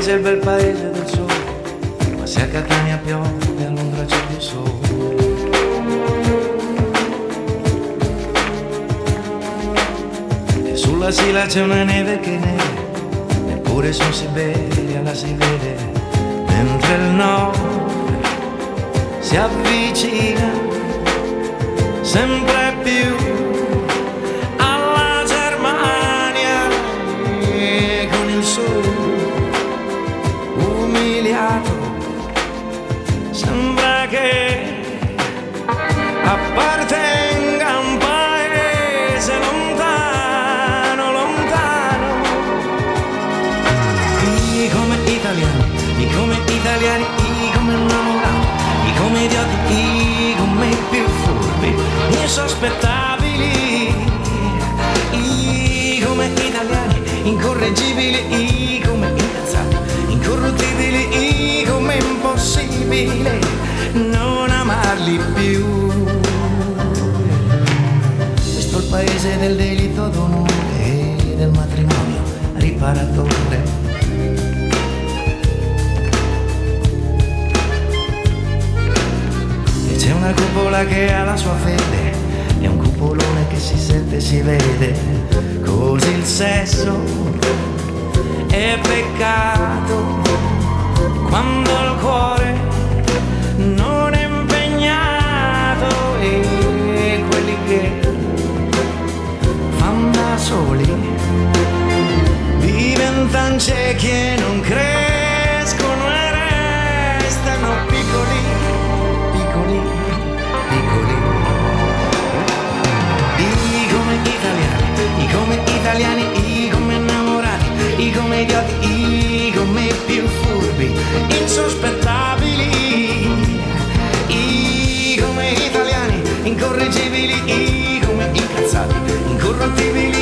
paese è il bel paese del sole, ma se a Catania piove a Londra c'è più sole. E sulla Sila c'è una neve che neve, eppure su Siberia la si vede, mentre il nord si avvicina sempre più appartenga a un paese lontano, lontano. I come italiani, i come italiani, paese del delitto d'onore e del matrimonio riparatore. E c'è una cupola che ha la sua fede, è un cupolone che si sente e si vede, così il sesso è peccato quando il cuore diventano ciechi e non crescono e restano piccoli, piccoli, piccoli. I come italiani, i come italiani, i come innamorati, i come idioti, i come più furbi, insospettabili. I come italiani, incorreggibili, i come incazzati, incorruttibili,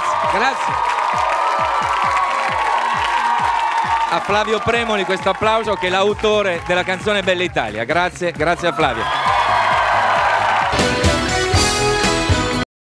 Grazie, grazie. A Flavio Premoli questo applauso che è l'autore della canzone Bella Italia. Grazie, grazie a Flavio.